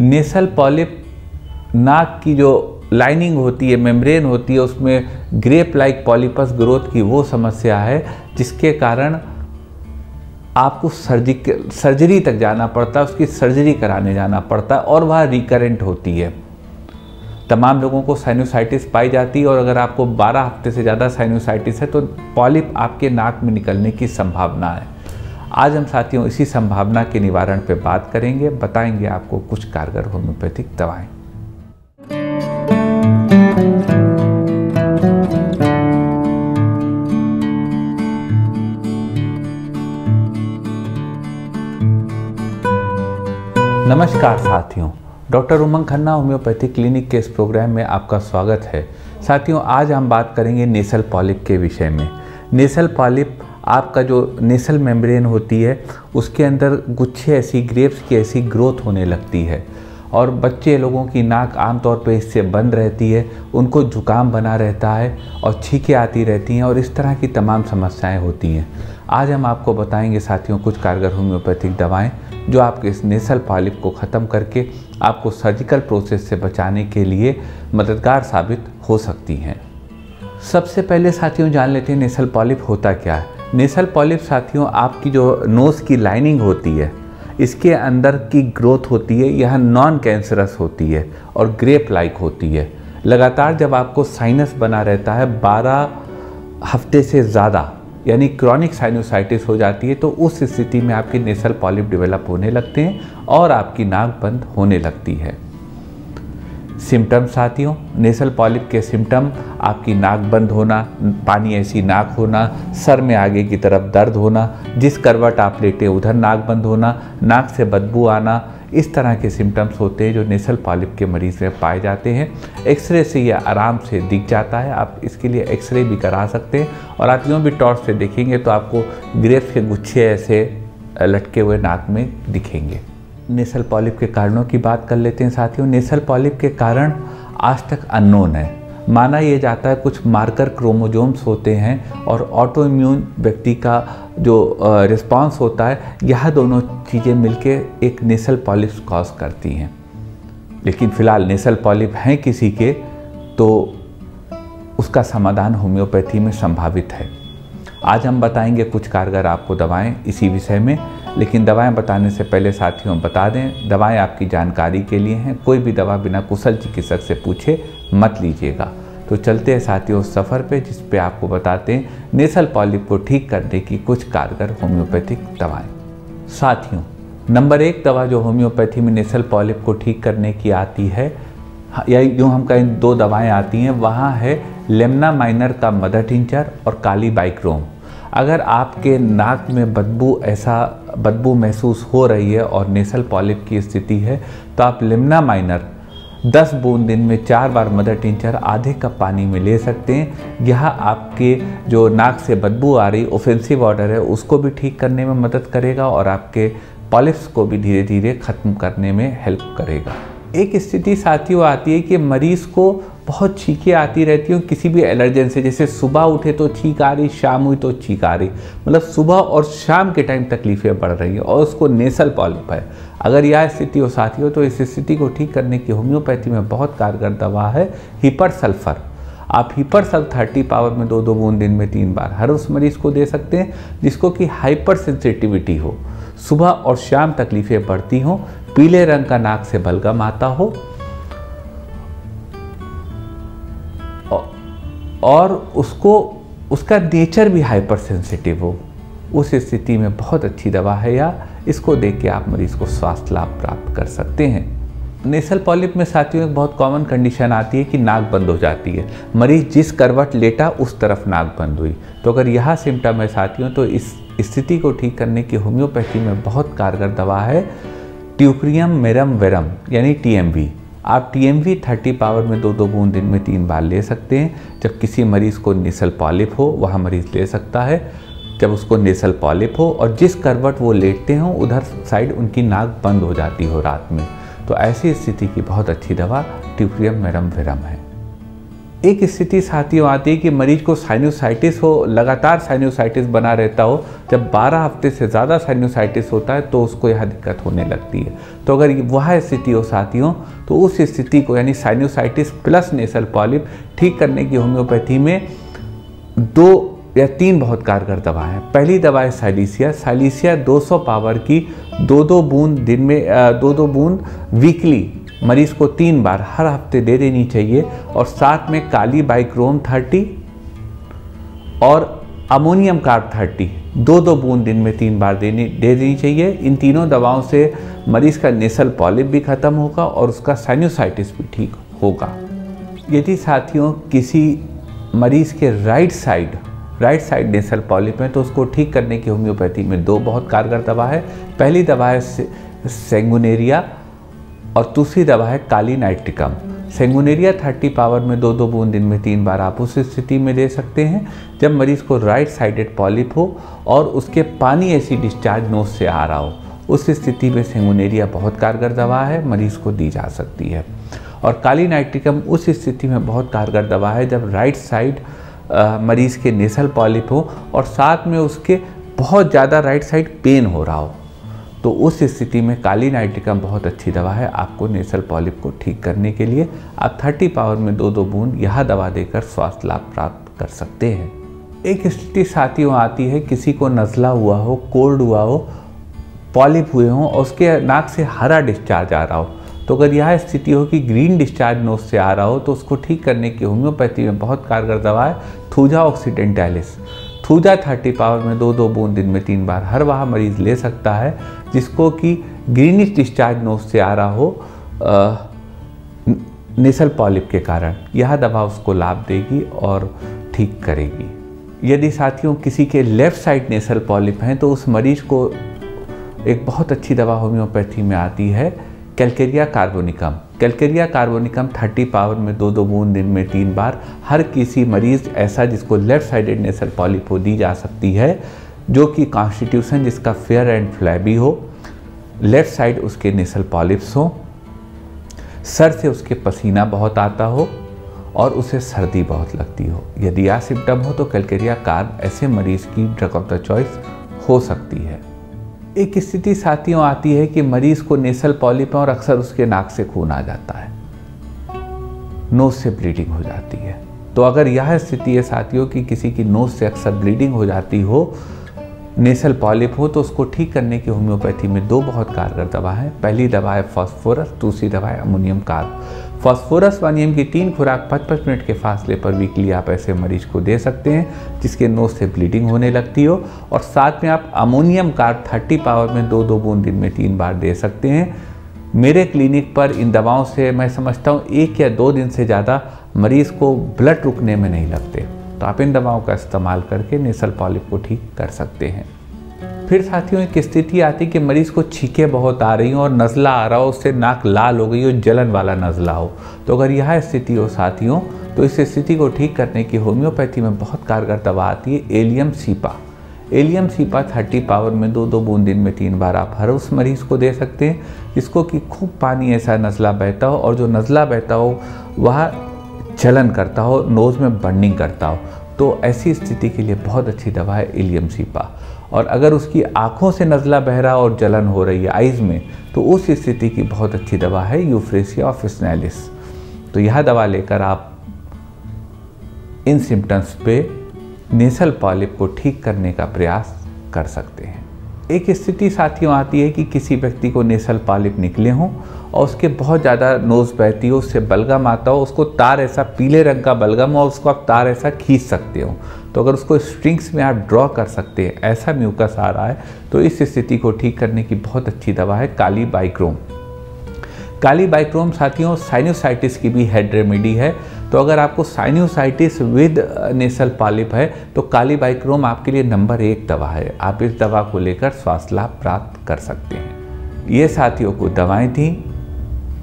नेसल polyp नाक की जो लाइनिंग होती है मेम्ब्रेन होती है, उसमें ग्रेप लाइक पॉलिपस ग्रोथ की वो समस्या है, जिसके कारण आपको सर्जिकल सर्जरी तक जाना पड़ता है, उसकी सर्जरी कराने जाना पड़ता है और वह रिकरेंट होती है। तमाम लोगों को साइनोसाइटिस पाई जाती है और अगर आपको 12 हफ़्ते से ज़्यादा साइनोसाइटिस है तो पॉलिप आपके नाक में निकलने की संभावना है। आज हम साथियों इसी संभावना के निवारण पर बात करेंगे। बताएँगे आपको कुछ कारगर होम्योपैथिक दवाएँ। नमस्कार साथियों। Doctor Umang Khanna homeopathy clinic के इस प्रोग्राम में आपका स्वागत है। साथियों, आज हम बात करेंगे नेसल पॉलिप के विषय में। नेसल पॉलिप आपका जो नेसल मेम्ब्रेन होती है, उसके अंदर गुच्छे ऐसी, ग्रेप्स की ऐसी ग्रोथ होने लगती है। और बच्चे लोगों की नाक आमतौर पर इससे बंद रहती है, उनको जुकाम बना रहता है और छींकें आती रहती हैं और इस तरह की तमाम समस्याएँ होती हैं। आज हम आपको बताएँगे, साथियों, कुछ कारगर होम्योपैथिक दवाएँ जो आपके इस नेसल पॉलिप को ख़त्म करके आपको सर्जिकल प्रोसेस से बचाने के लिए मददगार साबित हो सकती हैं। सबसे पहले साथियों, जान लेते हैं नेसल पॉलिप होता क्या है। नेसल पॉलिप साथियों, आपकी जो नोज़ की लाइनिंग होती है, इसके अंदर की ग्रोथ होती है, यह नॉन कैंसरस होती है और ग्रेप लाइक होती है। लगातार जब आपको साइनस बना रहता है 12 हफ़्ते से ज़्यादा, यानी क्रॉनिक साइनोसाइटिस हो जाती है तो उस स्थिति में आपके नेसल पॉलिप डेवलप होने लगते हैं और आपकी नाक बंद होने लगती है। सिम्टम साथियों नेसल पॉलिप के सिम्टम आपकी नाक बंद होना, पानी ऐसी नाक होना, सर में आगे की तरफ़ दर्द होना, जिस करवट आप लेटे उधर नाक बंद होना, नाक से बदबू आना, इस तरह के सिम्टम्स होते हैं जो नेसल पॉलिप के मरीज़ में पाए जाते हैं। एक्सरे से यह आराम से दिख जाता है, आप इसके लिए एक्सरे भी करा सकते हैं। और आप यूँ भी टॉर्च से देखेंगे तो आपको ग्रेप्स के गुच्छे ऐसे लटके हुए नाक में दिखेंगे। नेसल पॉलिप के कारणों की बात कर लेते हैं साथियों। नेसल पॉलिप के कारण आज तक अननोन है। माना यह जाता है कुछ मार्कर क्रोमोजोम्स होते हैं और ऑटो इम्यून व्यक्ति का जो रिस्पांस होता है, यह दोनों चीज़ें मिलके एक नेसल पॉलिप कॉज करती हैं। लेकिन फ़िलहाल नेसल पॉलिप हैं किसी के तो उसका समाधान होम्योपैथी में संभावित है। आज हम बताएँगे कुछ कारगर आपको दवाएँ इसी विषय में। लेकिन दवाएँ बताने से पहले साथियों, बता दें, दवाएँ आपकी जानकारी के लिए हैं। कोई भी दवा बिना कुशल चिकित्सक से पूछे मत लीजिएगा। तो चलते हैं साथियों उस सफ़र पे जिस पे आपको बताते हैं, नेसल पॉलिप को ठीक करने की कुछ कारगर होम्योपैथिक दवाएँ। साथियों, नंबर एक दवा जो होम्योपैथी में नेसल पॉलिप को ठीक करने की आती है या यूँ हम कहें दो दवाएँ आती हैं, वहाँ है लेमना माइनर का मदर टिंचर और काली बाइक्रोम। अगर आपके नाक में बदबू ऐसा बदबू महसूस हो रही है और नेसल पॉलिप की स्थिति है तो आप लिम्ना माइनर 10 बूंद दिन में चार बार मदर टिंचर आधे कप पानी में ले सकते हैं। यह आपके जो नाक से बदबू आ रही ऑफेंसिव ऑर्डर है, उसको भी ठीक करने में मदद करेगा और आपके पॉलिप्स को भी धीरे धीरे ख़त्म करने में हेल्प करेगा। एक स्थिति साथियों आती है कि मरीज़ को बहुत छींकें आती रहती हैं किसी भी एलर्जन से, जैसे सुबह उठे तो छींक आ रही, शाम हुई तो छींक आ रही। मतलब सुबह और शाम के टाइम तकलीफ़ें बढ़ रही हैं और उसको नेसल पॉलिप है अगर यह स्थिति हो साथी हो तो इस स्थिति को ठीक करने की होम्योपैथी में बहुत कारगर दवा है, हिपर सल्फ़र। आप हिपर सल थर्टी पावर में दो दो बूंद दिन में तीन बार हर उस मरीज़ को दे सकते हैं, जिसको कि हाइपर सेंसिटिविटी हो। सुबह और शाम तकलीफ़ें बढ़ती हों, पीले रंग का नाक से बलगम आता हो और उसको, उसका नेचर भी हाइपर सेंसिटिव हो। उस स्थिति में बहुत अच्छी दवा है या इसको देख के आप मरीज़ को स्वास्थ्य लाभ प्राप्त कर सकते हैं। नेसल पॉलिप में साथियों, एक बहुत कॉमन कंडीशन आती है कि नाक बंद हो जाती है। मरीज़ जिस करवट लेटा, उस तरफ़ नाक बंद हुई। तो अगर यह सिम्टम है साथियों तो इस स्थिति को ठीक करने की होम्योपैथी में बहुत कारगर दवा है ट्यूक्रियम मेरम वेरम यानी टीएमबी आप T M V thirty power में दो दो बूंद दिन में तीन बार ले सकते हैं। जब किसी मरीज़ को नेसल पॉलिप हो, वह मरीज़ ले सकता है। जब उसको नेसल पॉलिप हो और जिस करवट वो लेटते हों, उधर साइड उनकी नाक बंद हो जाती हो रात में। तो ऐसी स्थिति की बहुत अच्छी दवा ट्यूक्रियम मेरम विरम है। एक स्थिति साथियों आती है कि मरीज़ को साइनोसाइटिस हो, लगातार साइनोसाइटिस बना रहता हो, जब 12 हफ़्ते से ज़्यादा साइनोसाइटिस होता है तो उसको यह दिक्कत होने लगती है। तो अगर वह स्थिति हो साथियों तो उस स्थिति को यानी साइनोसाइटिस प्लस नेसल पॉलिप ठीक करने की होम्योपैथी में दो या तीन बहुत कारगर दवा है। पहली दवा है साइलिसिया साइलिसिया 200 पावर की दो दो बूंद दिन में दो दो बूंद वीकली मरीज़ को तीन बार हर हफ़्ते दे देनी चाहिए और साथ में काली बाइक्रोम थर्टी और अमोनियम कार्ब थर्टी। दो दो बूंद दिन में तीन बार देनी, दे देनी चाहिए। इन तीनों दवाओं से मरीज़ का नेसल पॉलिप भी ख़त्म होगा और उसका साइनोसाइटिस भी ठीक होगा। यदि साथियों, किसी मरीज़ के right side right side nasal polyp है तो उसको ठीक करने की होम्योपैथी में दो बहुत कारगर दवा है। पहली दवा है सेंगुनेरिया और दूसरी दवा है काली नाइट्रिकम। सेंगुनेरिया 30 पावर में दो दो बूंद दिन में तीन बार आप उस स्थिति में दे सकते हैं, जब मरीज़ को राइट साइडेड पॉलिप हो और उसके पानी ऐसी डिस्चार्ज नोज़ से आ रहा हो। उस स्थिति में सेंगुनेरिया बहुत कारगर दवा है, मरीज़ को दी जा सकती है। और काली नाइट्रिकम उस स्थिति में बहुत कारगर दवा है, जब राइट साइड मरीज़ के नेसल पॉलिप हो और साथ में उसके बहुत ज़्यादा राइट साइड पेन हो रहा हो। तो उस स्थिति में काली नाइट्रिकम बहुत अच्छी दवा है आपको नेसल पॉलिप को ठीक करने के लिए। आप 30 पावर में दो दो बूंद यह दवा देकर स्वास्थ्य लाभ प्राप्त कर सकते हैं। एक स्थिति साथियों आती है, किसी को नज़ला हुआ हो, कोल्ड हुआ हो पॉलिप हुए हों और उसके नाक से हरा डिस्चार्ज आ रहा हो। तो अगर यह स्थिति हो कि ग्रीन डिस्चार्ज नोज़ से आ रहा हो तो उसको ठीक करने की होम्योपैथी में बहुत कारगर दवा है, thuja occidentalis thuja thirty power में दो दो बूंद दिन में तीन बार हर वह मरीज़ ले सकता है, जिसको कि ग्रीनिश डिस्चार्ज नोज़ से आ रहा हो नेसल पॉलिप के कारण। यह दवा उसको लाभ देगी और ठीक करेगी। यदि साथियों किसी के लेफ़्ट साइड नेसल पॉलिप हैं तो उस मरीज़ को एक बहुत अच्छी दवा होम्योपैथी में आती है। Calcarea carbonicum. Calcarea carbonicum 30 power में दो दो बूंद, दिन में तीन बार। हर किसी मरीज़ ऐसा जिसको लेफ़्ट साइडेड नेसल पॉलिप हो दी जा सकती है, जो कि कॉन्स्टिट्यूशन जिसका फेयर एंड फ्लैबी हो। लेफ़्ट साइड उसके नेसल पॉलिप्स हो। सर से उसके पसीना बहुत आता हो और उसे सर्दी बहुत लगती हो। यदि यह सिम्टम हो तो कैलकेरिया कार्ब ऐसे मरीज़ की ड्रग ऑफ़ द चॉइस हो सकती है। एक स्थिति साथियों आती है कि मरीज़ को नेसल पॉलिप और अक्सर उसके नाक से खून आ जाता है। नोज़ से ब्लीडिंग हो जाती है। तो अगर यह स्थिति है साथियों कि किसी की नोज़ से अक्सर ब्लीडिंग हो जाती हो नेसल पॉलिप हो तो उसको ठीक करने की होम्योपैथी में दो बहुत कारगर दवा है। पहली दवा है फॉस्फोरस दूसरी दवा है अमोनियम कार्ब फॉस्फोरस वानियम की तीन खुराक पच पच मिनट के फासले पर वीकली आप ऐसे मरीज़ को दे सकते हैं, जिसके नोज़ से ब्लीडिंग होने लगती हो, और साथ में आप अमोनियम कार्ब 30 पावर में दो दो बूंद दिन में तीन बार दे सकते हैं। मेरे क्लिनिक पर इन दवाओं से मैं समझता हूँ एक या दो दिन से ज़्यादा मरीज़ को ब्लड रुकने में नहीं लगते। तो आप इन दवाओं का इस्तेमाल करके नेसल पॉलिप को ठीक कर सकते हैं। फिर साथियों, एक स्थिति आती है कि मरीज़ को छीके बहुत आ रही हो और नज़ला आ रहा हो, उससे नाक लाल हो गई हो, जलन वाला नज़ला हो। तो अगर यह स्थिति हो साथियों तो इस स्थिति को ठीक करने की होम्योपैथी में बहुत कारगर दवा आती है, allium cepa. Allium cepa thirty power में दो दो बूंद दिन में तीन बार आप हर उस मरीज़ को दे सकते हैं, जिसको कि खूब पानी ऐसा नज़ला बहता हो और जो नज़ला बहता हो, वह जलन करता हो, नोज़ में बर्निंग करता हो। तो ऐसी स्थिति के लिए बहुत अच्छी दवा है एलियम सीपा। और अगर उसकी आँखों से नज़ला बह रहा और जलन हो रही है आइज़ में तो उस स्थिति की बहुत अच्छी दवा है, यूफ्रेसिया ऑफ़ स्नैलिस तो यह दवा लेकर आप इन सिम्टम्स पे नेसल पॉलिप को ठीक करने का प्रयास कर सकते हैं। एक स्थिति साथियों आती है कि किसी व्यक्ति को नेसल पॉलिप निकले हों और उसके बहुत ज़्यादा नोज़ बहती हो, उससे बलगम आता हो, उसको तार ऐसा पीले रंग का बलगम हो उसको आप तार ऐसा खींच सकते हो। तो अगर उसको स्ट्रिंग्स में आप ड्रॉ कर सकते हैं, ऐसा म्यूकस आ रहा है तो इस स्थिति को ठीक करने की बहुत अच्छी दवा है काली बाइक्रोम काली बाइक्रोम साथियों साइनोसाइटिस की भी हेड रेमेडी है। तो अगर आपको साइनोसाइटिस विद नेसल पॉलिप है तो काली बाइक्रोम आपके लिए नंबर एक दवा है। आप इस दवा को लेकर स्वास्थ्य लाभ प्राप्त कर सकते हैं। ये साथियों को दवाएँ थी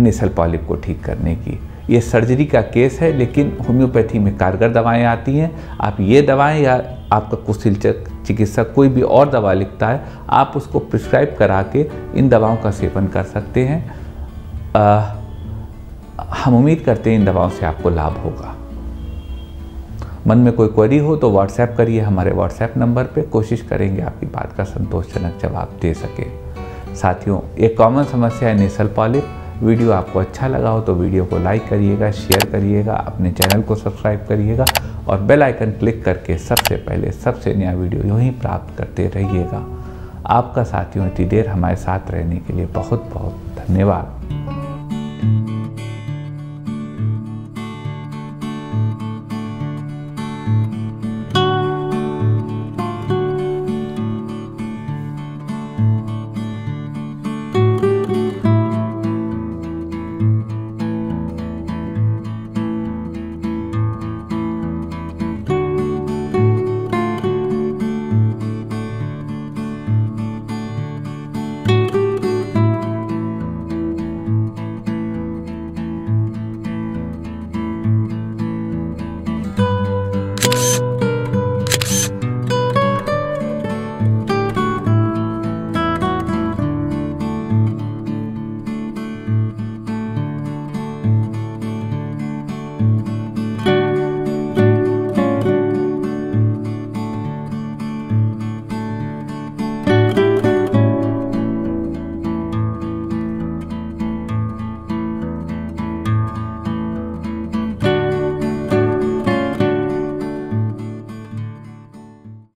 नेसल पॉलिप को ठीक करने की। ये सर्जरी का केस है, लेकिन होम्योपैथी में कारगर दवाएँ आती हैं। आप ये दवाएँ या आपका कुशल चिकित्सक कोई भी और दवा लिखता है, आप उसको प्रिस्क्राइब करा के इन दवाओं का सेवन कर सकते हैं। हम उम्मीद करते हैं इन दवाओं से आपको लाभ होगा। मन में कोई क्वेरी हो तो व्हाट्सएप करिए, हमारे व्हाट्सएप नंबर पे कोशिश करेंगे आपकी बात का संतोषजनक जवाब दे सके। साथियों, एक कॉमन समस्या है नेसल पॉलिप वीडियो आपको अच्छा लगा हो तो वीडियो को लाइक करिएगा शेयर करिएगा, अपने चैनल को सब्सक्राइब करिएगा और बेल आइकन क्लिक करके सबसे पहले सबसे नया वीडियो यूँ प्राप्त करते रहिएगा। आपका साथियों, इतनी देर हमारे साथ रहने के लिए बहुत बहुत धन्यवाद।